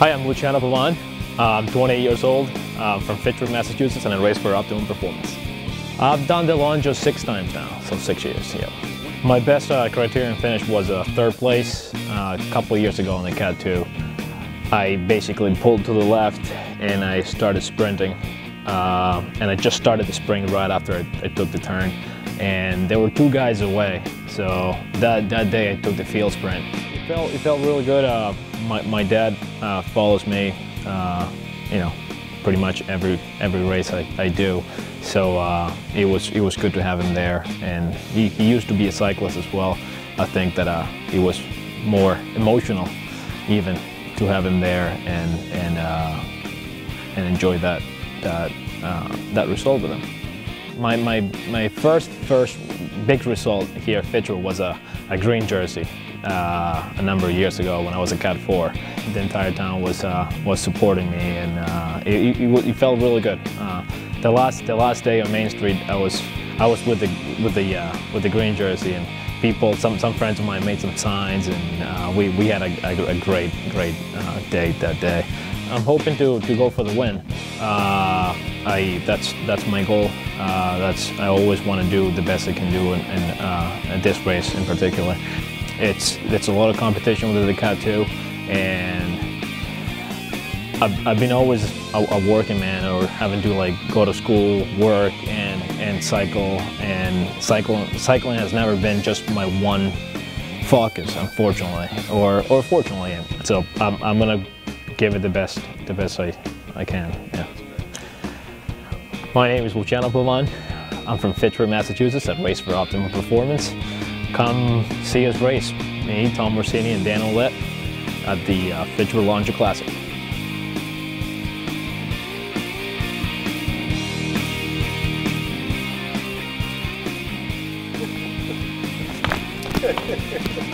Hi, I'm Luciano Pavan. Uh, I'm 28 years old, I'm from Fitchburg, Massachusetts, and I race for Optimum Performance. I've done the Longsjo six times now, so six years, yeah. My best uh, criterium finish was uh, third place uh, a couple years ago in the Cat 2. I basically pulled to the left and I started sprinting. Uh, and I just started the spring right after I, I, took the turn. And there were two guys away. So that, that day I took the field sprint. Felt, it felt really good. Uh, my, my dad uh, follows me, uh, you know, pretty much every every race I, I do. So uh, it was it was good to have him there, and he, he used to be a cyclist as well. I think that uh, it was more emotional, even to have him there and and uh, and enjoy that that that result with him. My my my first first big result here at Fitchburg was a, a green jersey uh, a number of years ago when I was a Cat 4. The entire town was uh, was supporting me, and uh, it, it, it, felt really good. Uh, the last the last day on Main Street, I was I was with the with the uh, with the green jersey, and people, some some friends of mine made some signs, and uh, we we had a, a, a great great day that day. I'm hoping to, to go for the win. Uh, I that's that's my goal. Uh, that's I always want to do the best I can do in, in, uh, this race in particular. It's it's a lot of competition with the Cat 2, and I've, I've been always a, a, working man or having to like go to school, work, and and cycle. And cycle cycling has never been just my one focus, unfortunately, or or fortunately. So I'm, I'm gonna give it the best the best I I can. Yeah. My name is Luciano Pavan. I'm from Fitchburg, Massachusetts. I race for Optimal Performance come see us race. Me, Tom Orsini, and Dan Ouellette at the uh, Fitchburg Longsjo Classic.